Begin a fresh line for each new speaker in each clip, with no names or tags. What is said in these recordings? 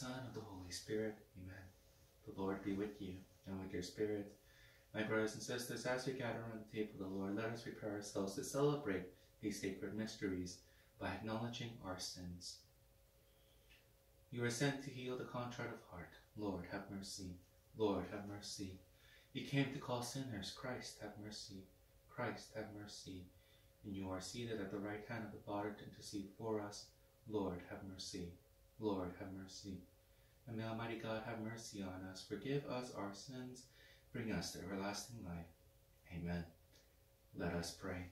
Son, of the Holy Spirit. Amen. The Lord be with you, and with your spirit. My brothers and sisters, as we gather around the table of the Lord, let us prepare ourselves to celebrate these sacred mysteries by acknowledging our sins. You are sent to heal the contrite of heart. Lord, have mercy. Lord, have mercy. You came to call sinners. Christ, have mercy. Christ, have mercy. And you are seated at the right hand of the Father to intercede for us. Lord, have mercy. Lord, have mercy. And may Almighty God have mercy on us, forgive us our sins, bring us to everlasting life. Amen. Let us pray.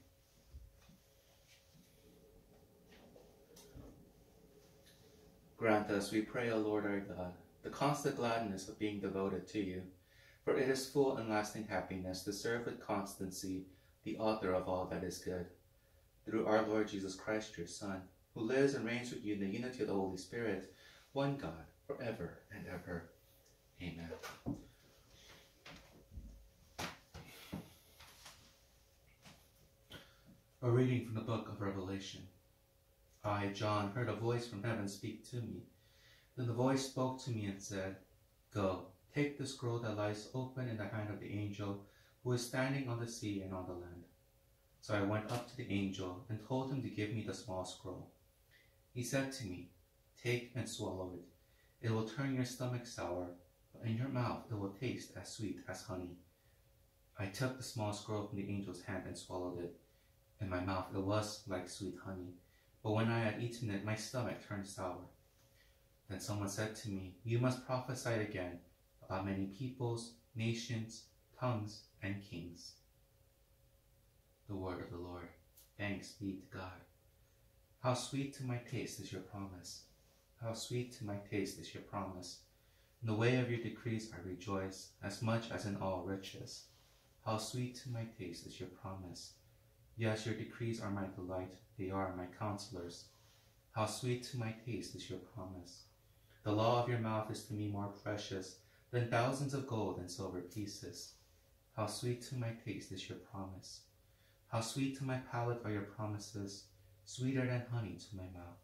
Grant us, we pray, O Lord our God, the constant gladness of being devoted to you, for it is full and lasting happiness to serve with constancy the author of all that is good. Through our Lord Jesus Christ, your Son, who lives and reigns with you in the unity of the Holy Spirit, one God, forever and ever. Amen. A reading from the book of Revelation. I, John, heard a voice from heaven speak to me. Then the voice spoke to me and said, Go, take the scroll that lies open in the hand of the angel who is standing on the sea and on the land. So I went up to the angel and told him to give me the small scroll. He said to me, Take and swallow it. It will turn your stomach sour, but in your mouth it will taste as sweet as honey. I took the small scroll from the angel's hand and swallowed it. In my mouth it was like sweet honey, but when I had eaten it, my stomach turned sour. Then someone said to me, You must prophesy again about many peoples, nations, tongues, and kings. The word of the Lord. Thanks be to God. How sweet to my taste is your promise. How sweet to my taste is your promise. In the way of your decrees I rejoice, as much as in all riches. How sweet to my taste is your promise. Yes, your decrees are my delight, they are my counselors. How sweet to my taste is your promise. The law of your mouth is to me more precious than thousands of gold and silver pieces. How sweet to my taste is your promise. How sweet to my palate are your promises, sweeter than honey to my mouth.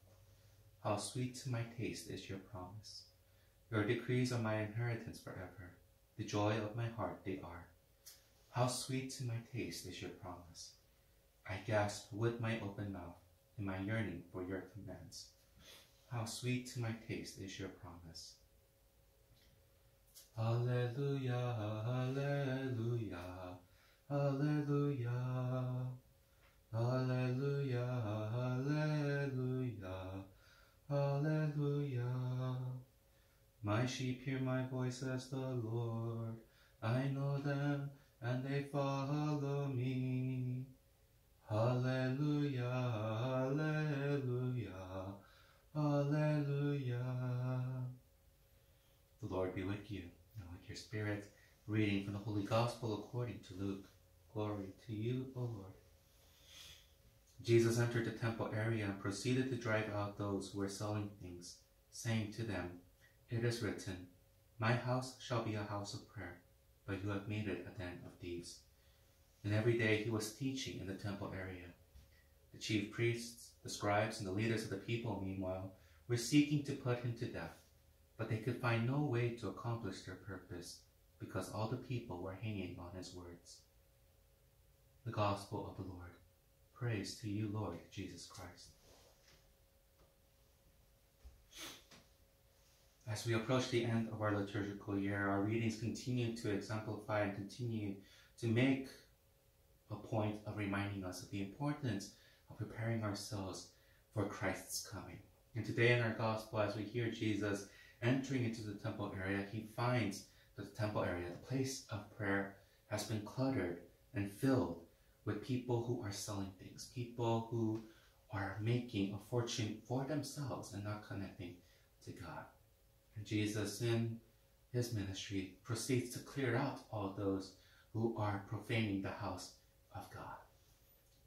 How sweet to my taste is your promise. Your decrees are my inheritance forever. The joy of my heart they are. How sweet to my taste is your promise. I gasp with my open mouth in my yearning for your commands. How sweet to my taste is your promise. Alleluia, Alleluia, Alleluia. Alleluia, Alleluia, Alleluia. My sheep hear my voice as the Lord. I know them and they follow me. Alleluia, Alleluia, Alleluia. The Lord be with you and with your spirit. Reading from the Holy Gospel according to Luke. Glory to you, O Lord. Jesus entered the temple area and proceeded to drive out those who were selling things, saying to them, It is written, My house shall be a house of prayer, but you have made it a den of thieves. And every day he was teaching in the temple area. The chief priests, the scribes, and the leaders of the people, meanwhile, were seeking to put him to death, but they could find no way to accomplish their purpose, because all the people were hanging on his words. The Gospel of the Lord. Praise to you, Lord Jesus Christ. As we approach the end of our liturgical year, our readings continue to exemplify and continue to make a point of reminding us of the importance of preparing ourselves for Christ's coming. And today in our gospel, as we hear Jesus entering into the temple area, he finds that the temple area, the place of prayer, has been cluttered and filled with people who are selling things, people who are making a fortune for themselves and not connecting to God. And Jesus, in his ministry, proceeds to clear out all those who are profaning the house of God.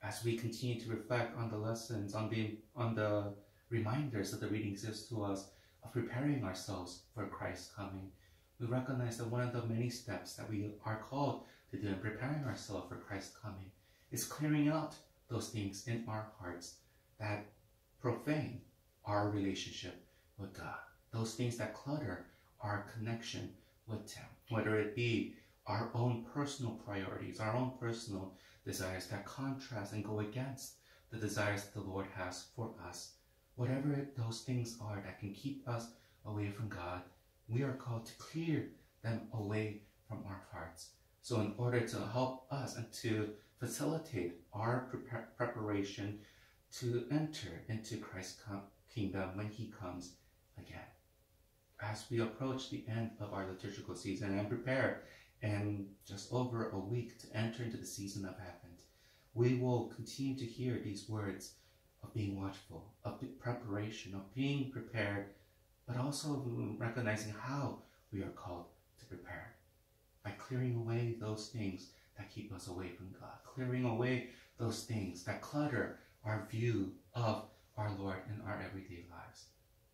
As we continue to reflect on the lessons, on the, on the reminders that the reading gives to us of preparing ourselves for Christ's coming, we recognize that one of the many steps that we are called to do in preparing ourselves for Christ's coming is clearing out those things in our hearts that profane our relationship with God. those things that clutter our connection with Him, whether it be our own personal priorities, our own personal desires that contrast and go against the desires that the Lord has for us. Whatever those things are that can keep us away from God, we are called to clear them away from our hearts. So, in order to help us and to facilitate our preparation to enter into Christ's kingdom when he comes again. As we approach the end of our liturgical season and prepare in just over a week to enter into the season of Advent, we will continue to hear these words of being watchful, of preparation, of being prepared, but also recognizing how we are called to prepare by clearing away those things that keep us away from God, clearing away those things that clutter our view of our Lord in our everyday lives.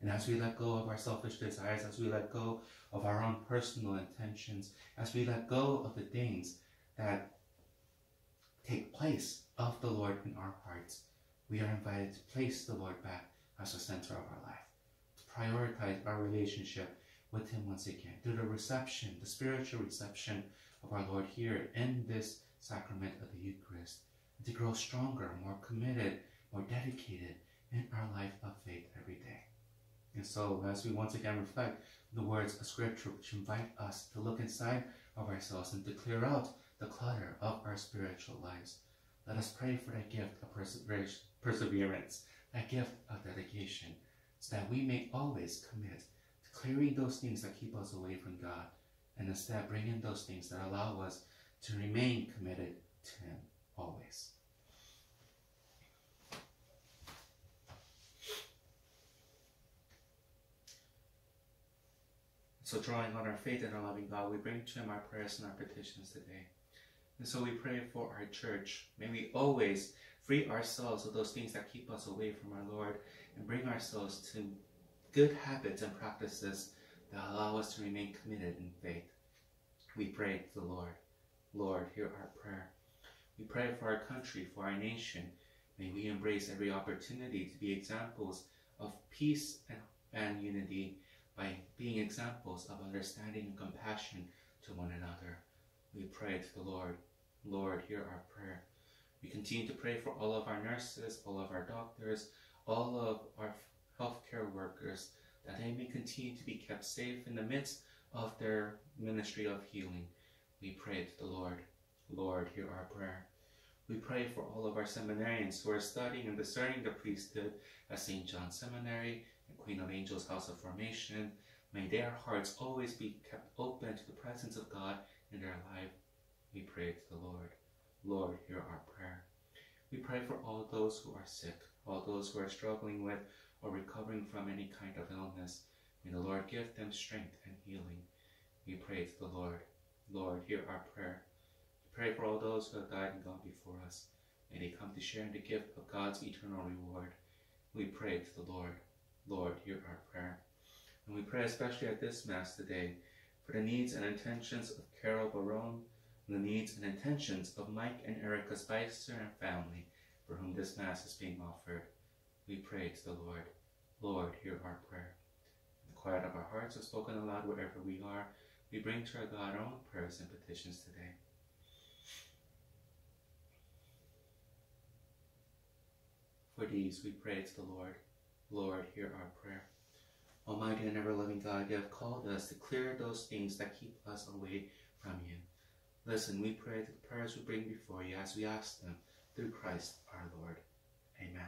And as we let go of our selfish desires, as we let go of our own personal intentions, as we let go of the things that take place of the Lord in our hearts, we are invited to place the Lord back as the center of our life, to prioritize our relationship with Him once again through the reception, the spiritual reception of our Lord here in this sacrament of the Eucharist, and to grow stronger, more committed, more dedicated in our life of faith every day. And so, as we once again reflect the words of Scripture, which invite us to look inside of ourselves and to clear out the clutter of our spiritual lives, let us pray for that gift of perseverance, that gift of dedication, so that we may always commit to clearing those things that keep us away from God and instead bring in those things that allow us to remain committed to Him always. So, drawing on our faith in our loving God, we bring to Him our prayers and our petitions today. And so we pray for our church. May we always free ourselves of those things that keep us away from our Lord and bring ourselves to good habits and practices allow us to remain committed in faith. We pray to the Lord. Lord, hear our prayer. We pray for our country, for our nation. May we embrace every opportunity to be examples of peace and, and unity by being examples of understanding and compassion to one another. We pray to the Lord. Lord, hear our prayer. We continue to pray for all of our nurses, all of our doctors, all of our healthcare workers, that they may continue to be kept safe in the midst of their ministry of healing. We pray to the Lord. Lord, hear our prayer. We pray for all of our seminarians who are studying and discerning the priesthood at St. John's Seminary and Queen of Angels House of Formation. May their hearts always be kept open to the presence of God in their life. We pray to the Lord. Lord, hear our prayer. We pray for all those who are sick, all those who are struggling with or recovering from any kind of illness. May the Lord give them strength and healing. We pray to the Lord. Lord, hear our prayer. We pray for all those who have died and gone before us. May they come to share in the gift of God's eternal reward. We pray to the Lord. Lord, hear our prayer. And we pray especially at this Mass today for the needs and intentions of Carol Barone, and the needs and intentions of Mike and Erica Spicer and family, for whom this Mass is being offered. We pray to the Lord. Lord, hear our prayer. In the quiet of our hearts, are spoken aloud wherever we are, we bring to our God our own prayers and petitions today. For these we pray to the Lord. Lord, hear our prayer. Almighty and ever-loving God, you have called us to clear those things that keep us away from you. Listen, we pray the prayers we bring before you as we ask them through Christ our Lord. Amen.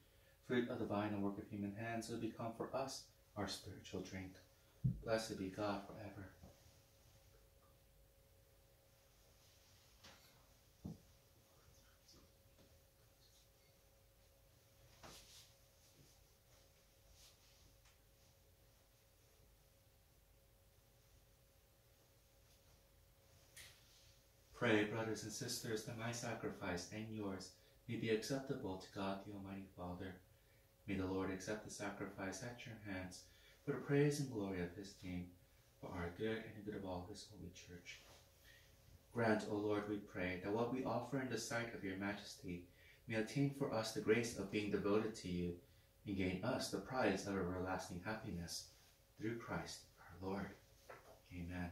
fruit of the vine and work of human hands, will become for us our spiritual drink. Blessed be God forever. Pray, brothers and sisters, that my sacrifice and yours may be acceptable to God the Almighty Father. May the Lord accept the sacrifice at your hands for the praise and glory of his name, for our good and the good of all his holy church. Grant, O Lord, we pray, that what we offer in the sight of your majesty may attain for us the grace of being devoted to you and gain us the prize of everlasting happiness through Christ our Lord. Amen.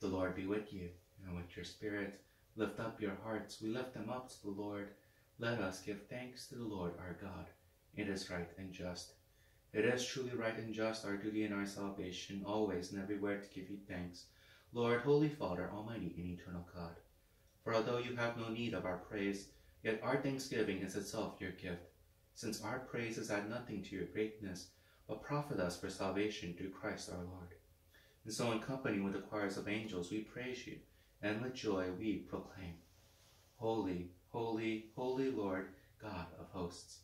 The Lord be with you and with your spirit. Lift up your hearts. We lift them up to the Lord. Let us give thanks to the Lord our God. It is right and just. It is truly right and just, our duty and our salvation, always and everywhere to give you thanks. Lord, Holy Father, Almighty and Eternal God. For although you have no need of our praise, yet our thanksgiving is itself your gift, since our praises add nothing to your greatness, but profit us for salvation through Christ our Lord. And so in company with the choirs of angels we praise you, and with joy we proclaim, Holy, holy, holy Lord, God of hosts.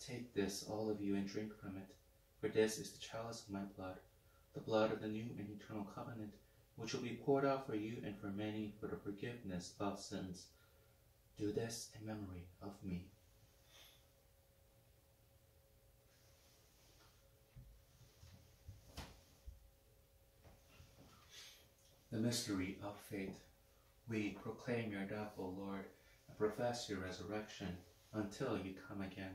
Take this, all of you, and drink from it, for this is the chalice of my blood, the blood of the new and eternal covenant, which will be poured out for you and for many for the forgiveness of sins. Do this in memory of me. The mystery of faith. We proclaim your death, O Lord, and profess your resurrection until you come again.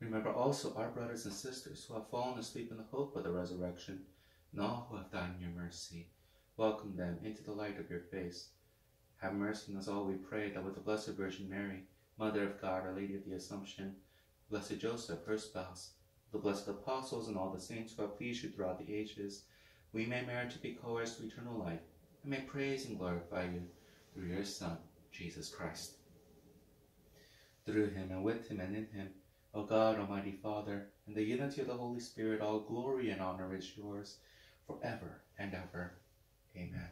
Remember also our brothers and sisters who have fallen asleep in the hope of the resurrection, and all who have died in your mercy. Welcome them into the light of your face. Have mercy on us all, we pray, that with the Blessed Virgin Mary, Mother of God, Our Lady of the Assumption, Blessed Joseph, her spouse, the blessed apostles, and all the saints who have pleased you throughout the ages, we may merit to be co-heirs to eternal life, and may praise and glorify you through your Son, Jesus Christ. Through him, and with him, and in him, O God, Almighty Father, in the unity of the Holy Spirit, all glory and honor is yours, forever and ever. Amen.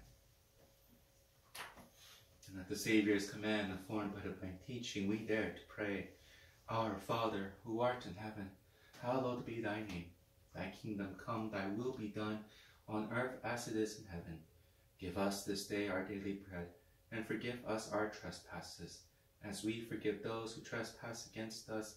And at the Saviour's command, informed by divine teaching, we dare to pray, Our Father, who art in heaven, hallowed be thy name. Thy kingdom come, thy will be done, on earth as it is in heaven. Give us this day our daily bread, and forgive us our trespasses, as we forgive those who trespass against us.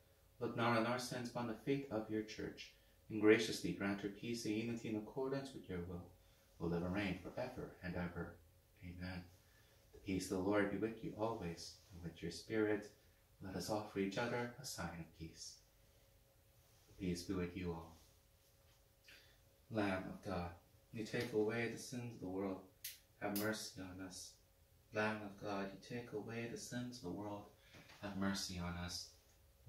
Look not on our sins, but on the faith of your church, and graciously grant her peace and unity in accordance with your will. who live and reign forever and ever. Amen. The peace of the Lord be with you always, and with your spirit. Let us offer each other a sign of peace. Peace be with you all. Lamb of God, you take away the sins of the world. Have mercy on us. Lamb of God, you take away the sins of the world. Have mercy on us.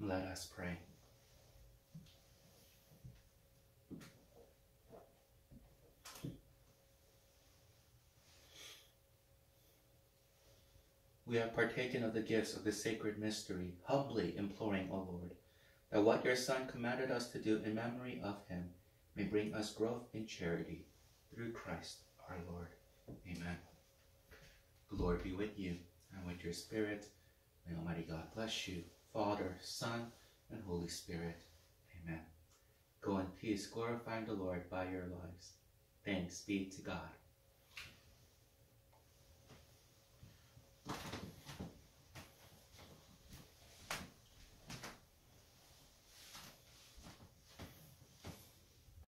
Let us pray. We have partaken of the gifts of this sacred mystery, humbly imploring, O Lord, that what your Son commanded us to do in memory of him may bring us growth in charity through Christ our Lord. Amen. The Lord be with you and with your spirit. May Almighty God bless you, Father, Son, and Holy Spirit. Amen. Go in peace, glorifying the Lord by your lives. Thanks be to God.